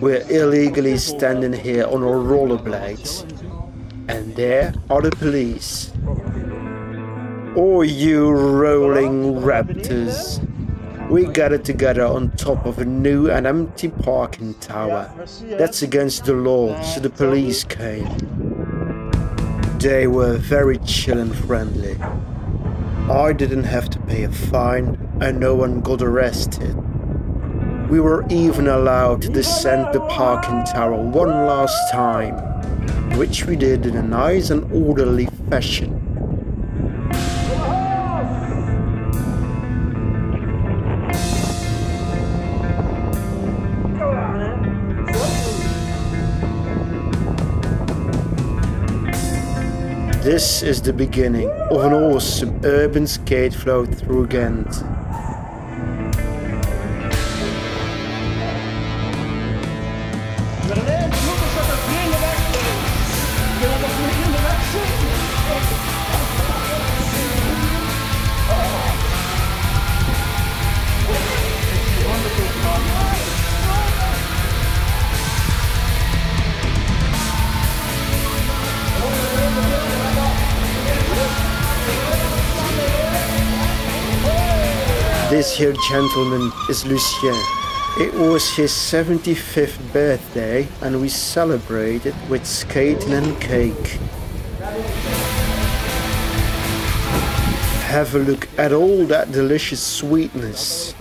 We're illegally standing here on our rollerblades. And there are the police. Oh, you rolling raptors. We gathered together on top of a new and empty parking tower. That's against the law, so the police came. They were very chill and friendly. I didn't have to pay a fine and no one got arrested. We were even allowed to descend the parking tower one last time, which we did in a nice and orderly fashion. This is the beginning of an awesome urban skate flow through Ghent. This here gentleman is Lucien. It was his 75th birthday and we celebrated with skating and cake. Have a look at all that delicious sweetness.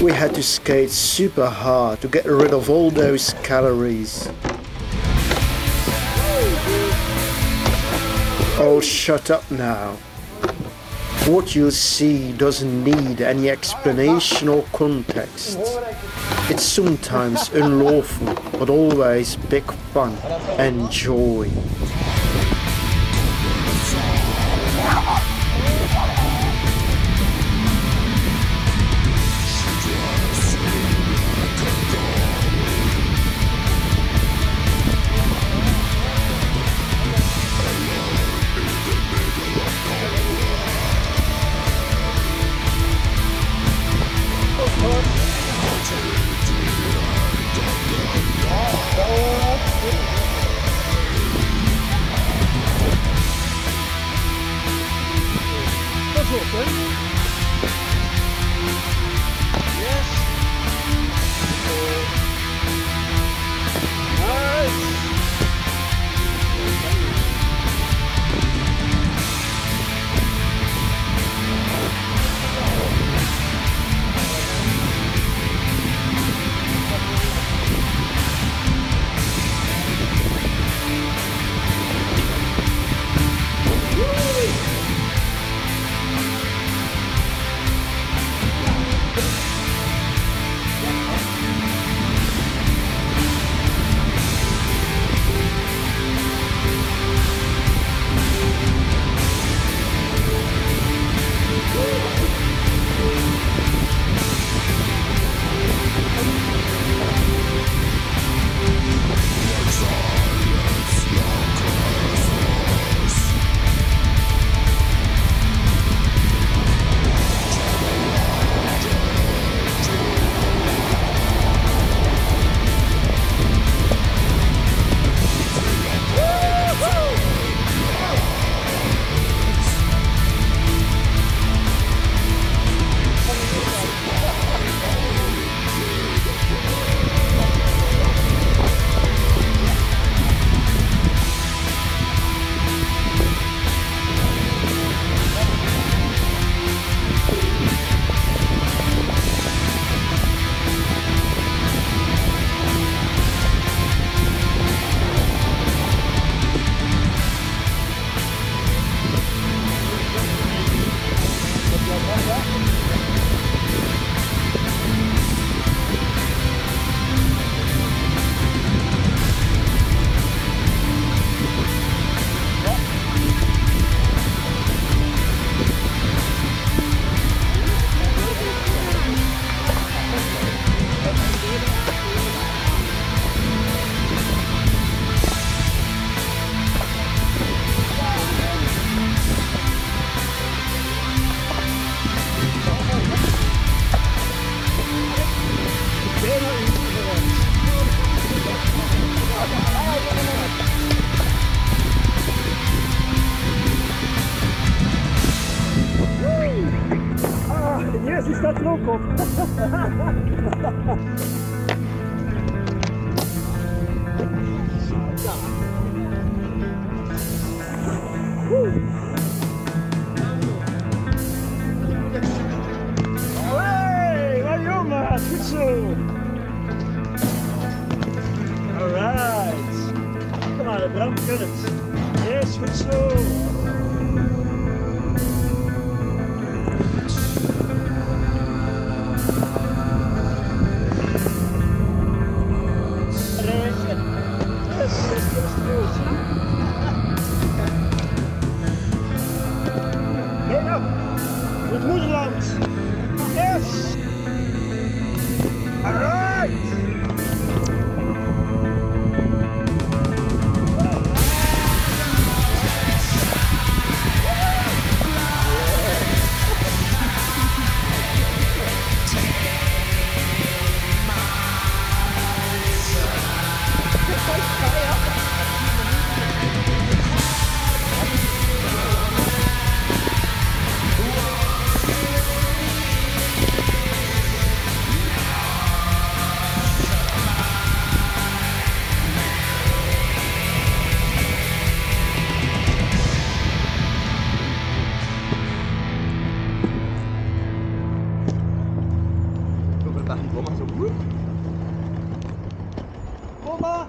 We had to skate super hard to get rid of all those calories. Oh, shut up now. What you see doesn't need any explanation or context. It's sometimes unlawful, but always big fun and joy. Fuck. 로마서 물? 꼬마!